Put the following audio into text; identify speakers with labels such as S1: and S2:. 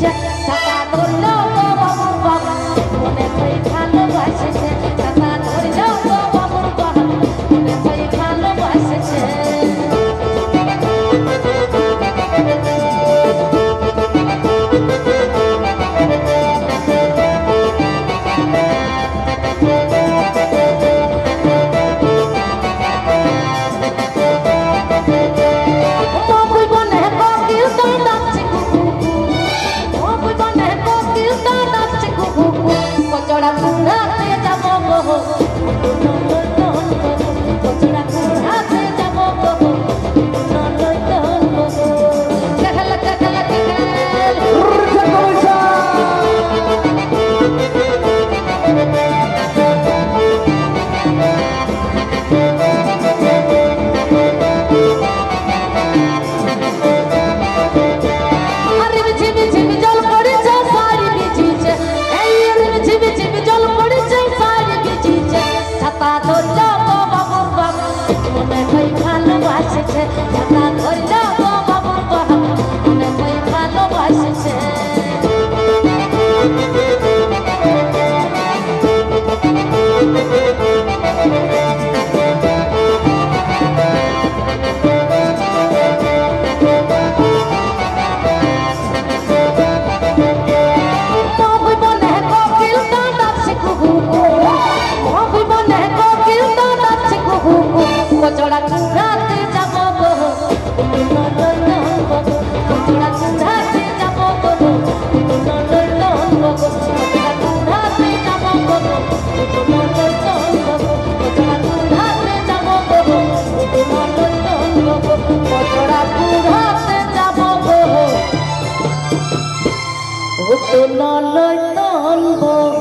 S1: Jack. I'm not going to be able. Oh, no, no, no, no.